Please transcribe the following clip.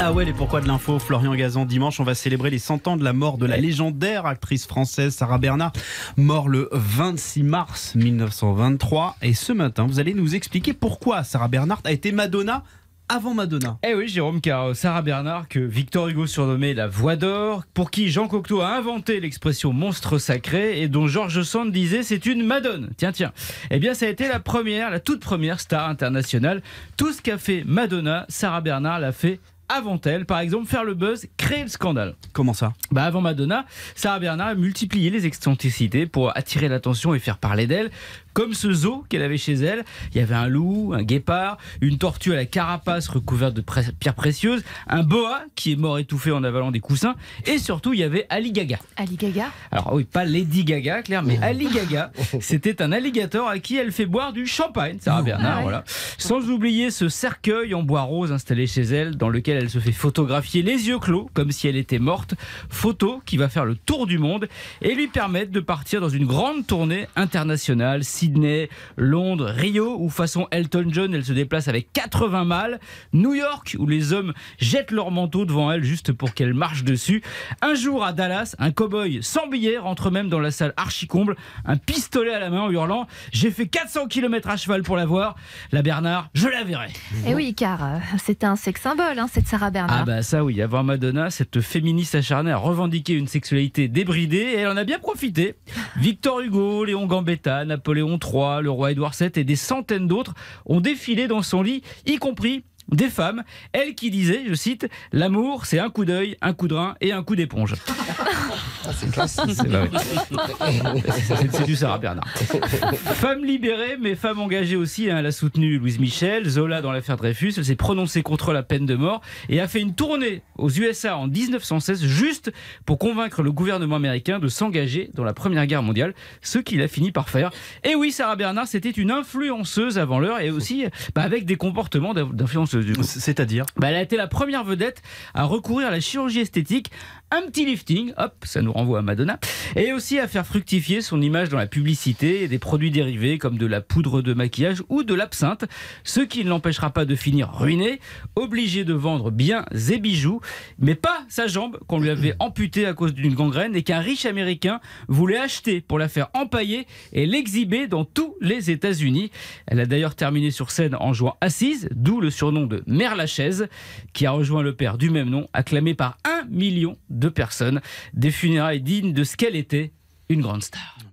Ah ouais, et pourquoi de l'info Florian Gazan, dimanche, on va célébrer les 100 ans de la mort de la légendaire actrice française Sarah Bernard, mort le 26 mars 1923. Et ce matin, vous allez nous expliquer pourquoi Sarah Bernard a été Madonna avant Madonna. Eh oui, Jérôme, car Sarah Bernard, que Victor Hugo surnommait la voix d'or, pour qui Jean Cocteau a inventé l'expression monstre sacré et dont Georges Sand disait c'est une Madone. Tiens, tiens. Eh bien, ça a été la première, la toute première star internationale. Tout ce qu'a fait Madonna, Sarah Bernard l'a fait avant elle, par exemple, faire le buzz, créer le scandale. Comment ça? Bah Avant Madonna, Sarah Bernard a multiplié les excentricités pour attirer l'attention et faire parler d'elle comme ce zoo qu'elle avait chez elle. Il y avait un loup, un guépard, une tortue à la carapace recouverte de pierres précieuses, un boa qui est mort étouffé en avalant des coussins, et surtout il y avait Ali Gaga. Ali Gaga? Alors oui, pas Lady Gaga, Claire, mais Ali Gaga. C'était un alligator à qui elle fait boire du champagne, Sarah Bernard, ah voilà. Sans oublier ce cercueil en bois rose installé chez elle, dans lequel elle se fait photographier les yeux clos, comme si elle était morte. Photo qui va faire le tour du monde et lui permettre de partir dans une grande tournée internationale. Sydney, Londres, Rio, où façon Elton John, elle se déplace avec 80 mâles. New York, où les hommes jettent leur manteau devant elle juste pour qu'elle marche dessus. Un jour à Dallas, un cow-boy sans billet rentre même dans la salle archi-comble, un pistolet à la main en hurlant J'ai fait 400 km à cheval pour la voir. La Bernard, je la verrai. Et eh oui, car euh, c'est un sex symbole, hein, cette Sarah Bernard. Ah bah ça oui, avant Madonna, cette féministe acharnée a revendiqué une sexualité débridée et elle en a bien profité. Victor Hugo, Léon Gambetta, Napoléon le roi Édouard VII et des centaines d'autres ont défilé dans son lit, y compris des femmes, elle qui disait, je cite, L'amour, c'est un coup d'œil, un coup de rein et un coup d'éponge. C'est classe. C'est du Sarah Bernard. Femme libérée, mais femme engagée aussi. Hein, elle a soutenu Louise Michel, Zola dans l'affaire Dreyfus. Elle s'est prononcée contre la peine de mort et a fait une tournée aux USA en 1916 juste pour convaincre le gouvernement américain de s'engager dans la Première Guerre mondiale, ce qu'il a fini par faire. Et oui, Sarah Bernard, c'était une influenceuse avant l'heure et aussi bah, avec des comportements d'influenceuse. C'est-à-dire? Bah, Elle a été la première vedette à recourir à la chirurgie esthétique, un petit lifting, hop, ça nous renvoie à Madonna, et aussi à faire fructifier son image dans la publicité et des produits dérivés comme de la poudre de maquillage ou de l'absinthe, ce qui ne l'empêchera pas de finir ruiné, obligé de vendre biens et bijoux, mais pas sa jambe qu'on lui avait amputée à cause d'une gangrène et qu'un riche américain voulait acheter pour la faire empailler et l'exhiber dans tous les États-Unis. Elle a d'ailleurs terminé sur scène en jouant assise, d'où le surnom de Mère Lachaise, qui a rejoint le père du même nom, acclamé par million de personnes. Des funérailles dignes de ce qu'elle était, une grande star.